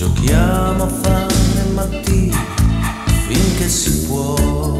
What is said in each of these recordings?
Giochiamo a fare mattino finché si può.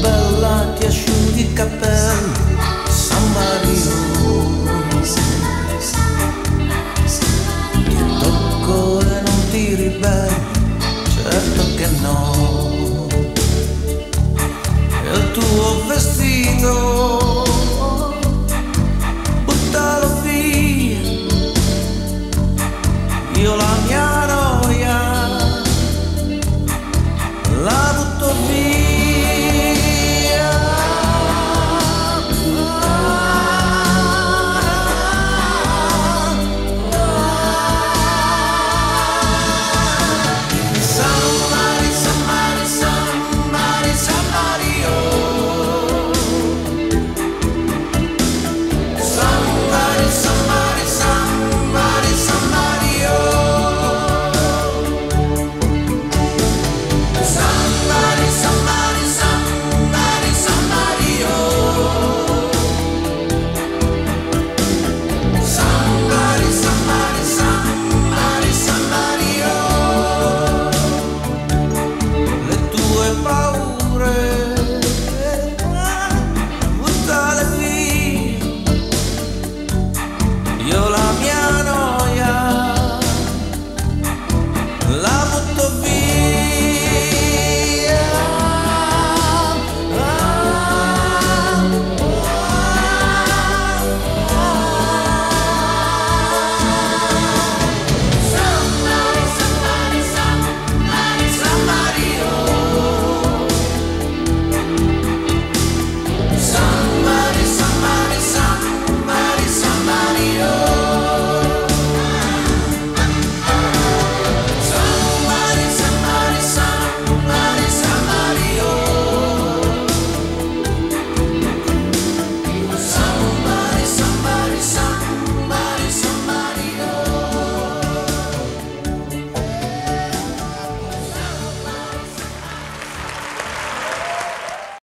bella ti asciughi i capelli San Marino. Ti tocco e non ti ribelli Certo che no. E il tuo vestito